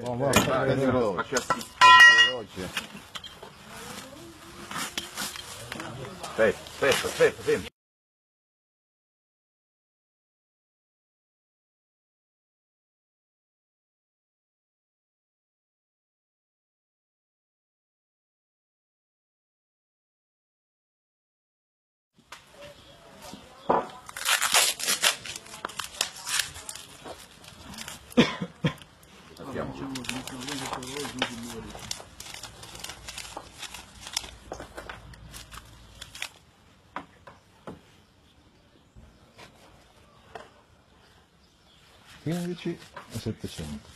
Vamos, vamos. Tá, vamos, é, aqui é assim. vamos, Feito, vamos, feito. Mettiamoci. Quindici e settecento.